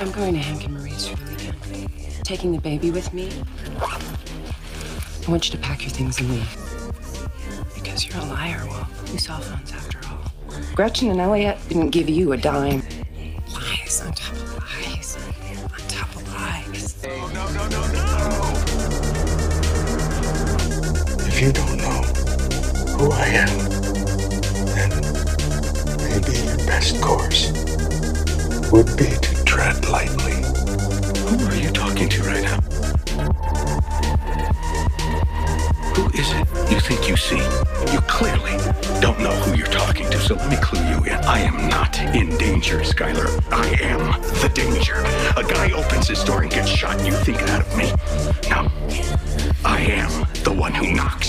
I'm going to Hank and Marie's for the weekend. Taking the baby with me. I want you to pack your things and leave. Because you're a liar, Well, Two cell phones, after all. Gretchen and Elliot didn't give you a dime. Lies on top of lies. On top of lies. No, no, no, no, no! If you don't know who I am, then maybe your best course would be to tread lightly. Who are you talking to right now? Who is it you think you see? You clearly don't know who you're talking to, so let me clue you in. I am not in danger, Skyler. I am the danger. A guy opens his door and gets shot, and you think that of me. No. I am the one who knocks